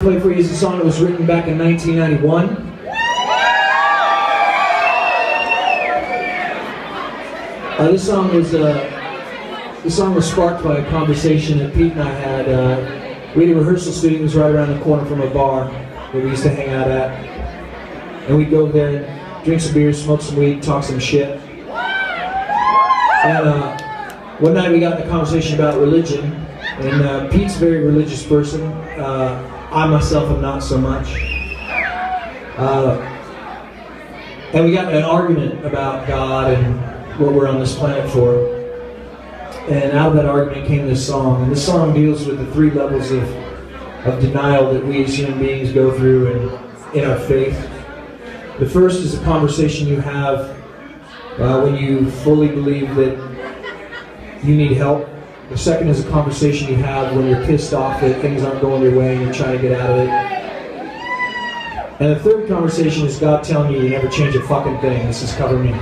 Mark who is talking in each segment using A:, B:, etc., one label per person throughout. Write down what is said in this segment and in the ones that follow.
A: play for you is a song that was written back in 1991. Uh, this song was uh, this song was sparked by a conversation that Pete and I had. Uh, we had a rehearsal studio was right around the corner from a bar that we used to hang out at, and we'd go there, drink some beer, smoke some weed, talk some shit. And uh, one night we got in a conversation about religion, and uh, Pete's a very religious person. I myself am not so much. Uh, and we got an argument about God and what we're on this planet for. And out of that argument came this song. And this song deals with the three levels of, of denial that we as human beings go through in, in our faith. The first is a conversation you have uh, when you fully believe that you need help the second is a conversation you have when you're pissed off that things aren't going your way and you're trying to get out of it. And the third conversation is God telling you you never change a fucking thing. This is Cover Me.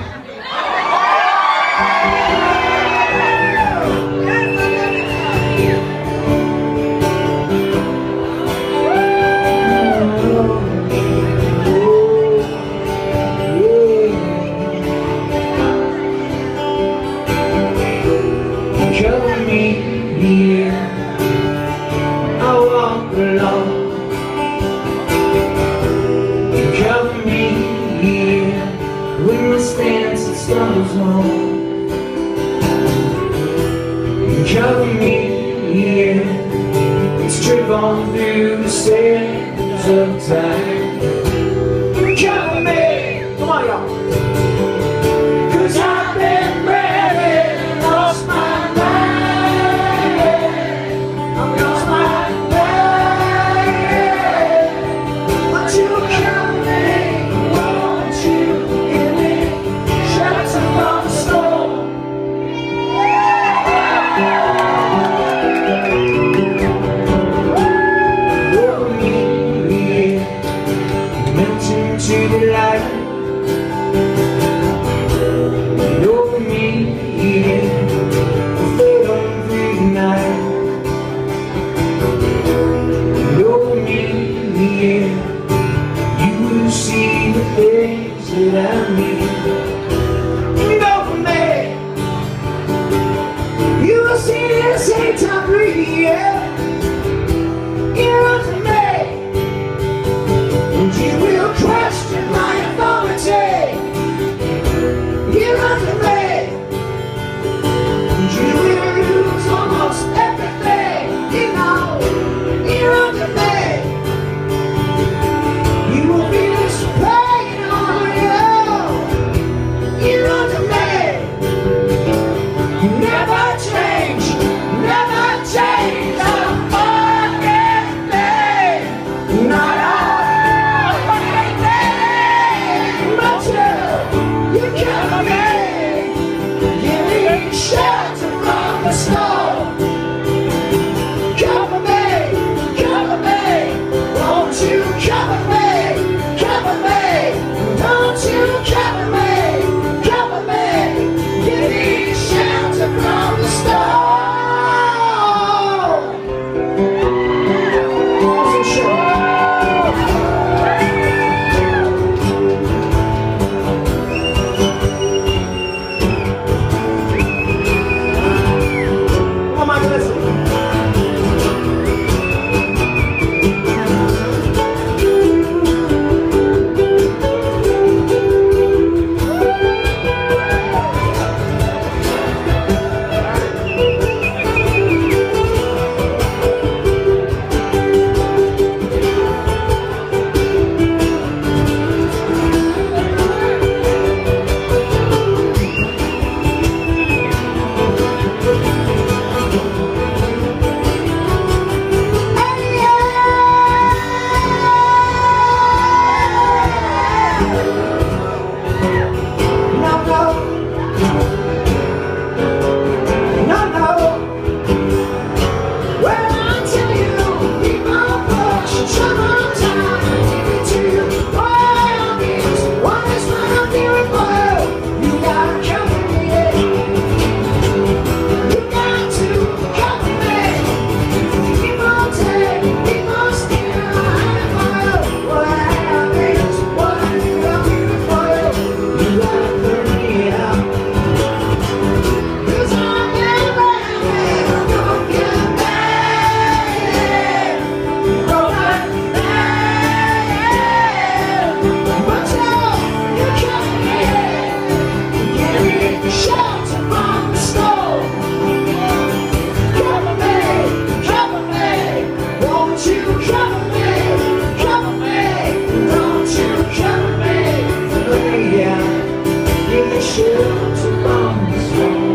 A: You cover me Let's trip on through the sands of time God bless you. children on the street.